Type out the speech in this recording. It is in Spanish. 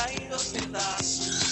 caídos pedazos.